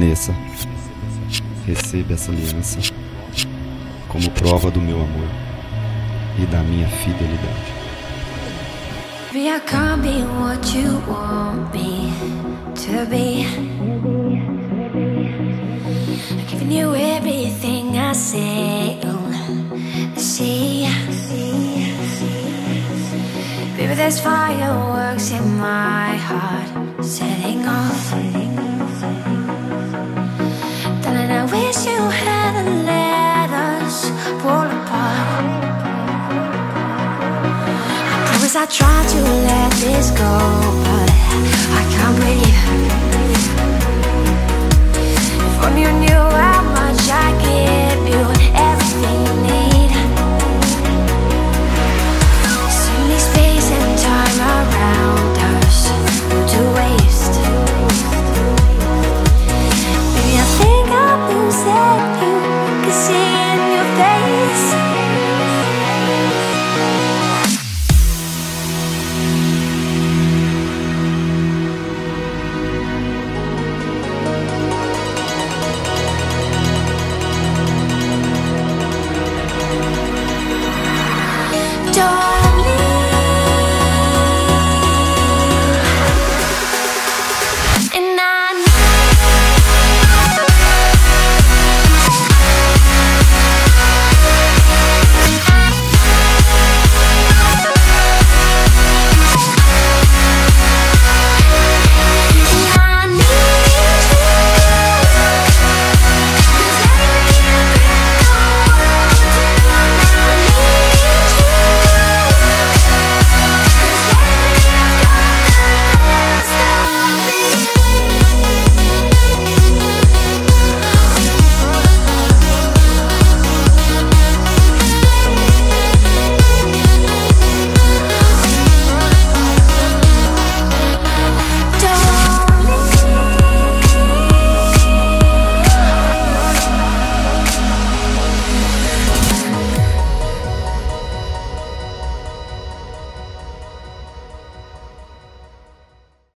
Vanessa, receba essa aliança como prova do meu amor e da minha fidelidade. Maybe I can't be what you want me to be. I'm giving you everything I sail the sea. Baby, there's fireworks in my heart setting off. I I try to let this go, but I can't breathe. If only you knew I. 저